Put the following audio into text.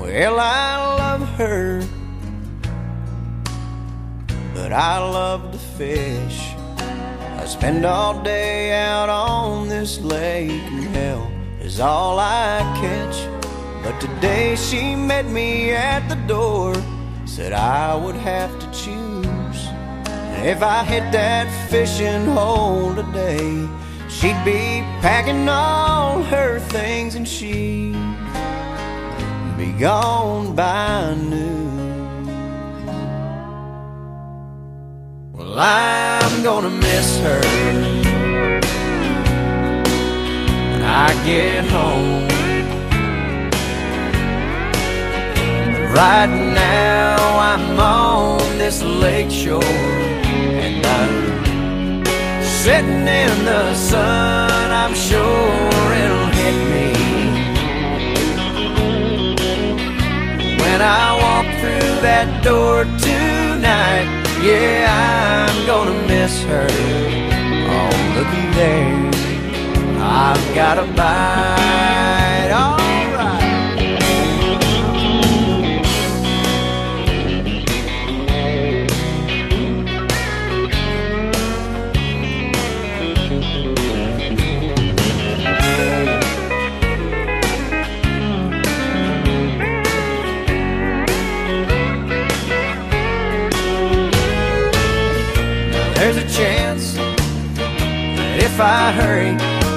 Well, I love her, but I love to fish. I spend all day out on this lake, and hell is all I catch. But today she met me at the door, said I would have to choose. If I hit that fishing hole today, she'd be packing all her things and she'd be gone by noon. Well, I'm gonna miss her when I get home. Right now I'm on this lake shore and I'm sitting in the sun. I'm sure walk through that door tonight. Yeah, I'm gonna miss her. Oh, looky there, I've got a bite. There's a chance. That if I hurry,